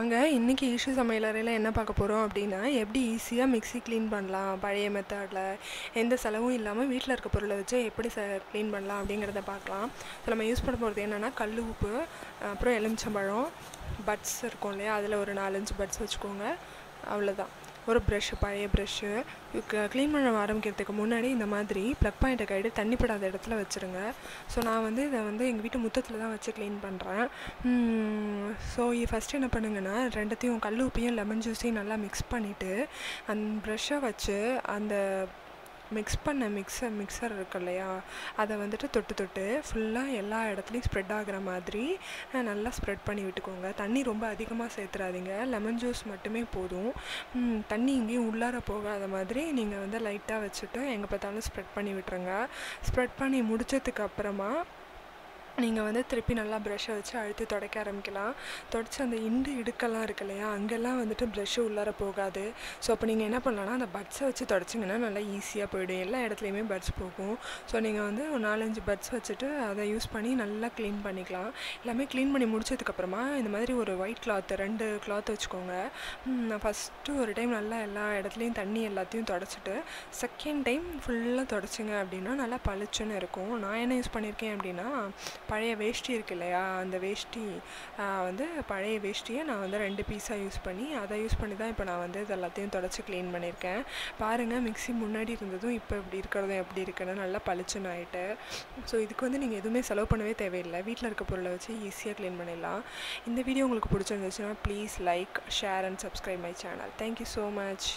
வாங்க இன்னைக்கு ஈஷு சமையலறையில் என்ன பார்க்க போகிறோம் அப்படின்னா எப்படி ஈஸியாக மிக்ஸி க்ளீன் பண்ணலாம் பழைய மெத்தடில் எந்த செலவும் இல்லாமல் வீட்டில் இருக்க பொருளை வச்சு எப்படி ச க்ளீன் பண்ணலாம் அப்படிங்கிறத பார்க்கலாம். ஸோ நம்ம யூஸ் பண்ண போகிறது என்னென்னா கல் உப்பு அப்புறம் எலுமிச்சம்பழம் பட்ஸ் இருக்கும் இல்லையா? அதில் ஒரு நாலஞ்சு பட்ஸ் வச்சுக்கோங்க. அவ்வளோதான் ஒரு ப்ரெஷ்ஷு பழைய ப்ரெஷ்ஷு க்ளீன் பண்ண ஆரம்பிக்கிறதுக்கு முன்னாடி இந்த மாதிரி ப்ளக் பாயிண்ட்டை கைடு தண்ணி படாத இடத்துல வச்சுருங்க. ஸோ நான் வந்து இதை வந்து எங்கள் வீட்டு முத்தத்தில் தான் வச்சு க்ளீன் பண்ணுறேன் ஸோ ஃபஸ்ட்டு என்ன பண்ணுங்கன்னா ரெண்டத்தையும் கல் உப்பையும் லெமன் ஜூஸையும் நல்லா மிக்ஸ் பண்ணிவிட்டு அந்த ப்ரெஷ்ஷை வச்சு அந்த மிக்ஸ் பண்ண மிக்சர் மிக்சர் இருக்கு இல்லையா? அதை வந்துட்டு தொட்டு தொட்டு ஃபுல்லாக எல்லா இடத்துலையும் ஸ்ப்ரெட் ஆகிற மாதிரி நல்லா ஸ்ப்ரெட் பண்ணி விட்டுக்கோங்க. தண்ணி ரொம்ப அதிகமாக சேர்த்துறாதீங்க. லெமன் ஜூஸ் மட்டுமே போதும். தண்ணி இங்கேயும் உள்ளார போகாத மாதிரி நீங்கள் வந்து லைட்டாக வச்சுட்டு எங்கே பார்த்தாலும் ஸ்ப்ரெட் பண்ணி விட்டுருங்க. ஸ்ப்ரெட் பண்ணி முடித்ததுக்கு அப்புறமா நீங்கள் வந்து திருப்பி நல்லா ப்ரெஷ்ஷை வச்சு அழுத்தி துடைக்க ஆரம்பிக்கலாம். துடைச்சி அந்த இண்டு இடுக்கெல்லாம் இருக்கு இல்லையா அங்கெல்லாம் வந்துட்டு ப்ரஷ்ஷு உள்ளார போகாது. ஸோ அப்போ நீங்கள் என்ன பண்ணலான்னா அந்த பட்ஸை வச்சு தொடச்சிங்கன்னா நல்லா ஈஸியாக போயிடும். எல்லா இடத்துலையுமே பட்ஸ் போகும். ஸோ நீங்கள் வந்து ஒரு நாலஞ்சு பட்ஸ் வச்சுட்டு அதை யூஸ் பண்ணி நல்லா க்ளீன் பண்ணிக்கலாம். எல்லாமே க்ளீன் பண்ணி முடிச்சதுக்கப்புறமா இந்த மாதிரி ஒரு ஒயிட் கிளாத் ரெண்டு கிளாத் வச்சுக்கோங்க. நான் ஃபஸ்ட்டு ஒரு டைம் நல்லா எல்லா இடத்துலையும் தண்ணி எல்லாத்தையும் தொடச்சிட்டு செகண்ட் டைம் ஃபுல்லாக தொடச்சிங்க அப்படின்னா நல்லா பளிச்சுன்னு இருக்கும். நான் என்ன யூஸ் பண்ணியிருக்கேன் அப்படின்னா பழைய வேஷ்டி இருக்கு இல்லையா அந்த வேஷ்டி வந்து பழைய வேஷ்டியை நான் வந்து ரெண்டு பீஸாக யூஸ் பண்ணி அதை யூஸ் பண்ணி தான் இப்போ நான் வந்து இது எல்லாத்தையும் தொடச்சி க்ளீன் பண்ணியிருக்கேன். பாருங்கள் மிக்ஸி முன்னாடி இருந்ததும் இப்போ இப்படி இருக்கிறதும் எப்படி இருக்குன்னு நல்லா பளிச்சுன்னு ஆகிட்டு ஸோ இதுக்கு வந்து நீங்கள் எதுவுமே செலவு பண்ணவே தேவையில்லை. வீட்டில் இருக்க பொருளை வச்சு ஈஸியாக க்ளீன் பண்ணிடலாம். இந்த வீடியோ உங்களுக்கு பிடிச்சிருந்துச்சுன்னா please like share and subscribe my channel thank you so much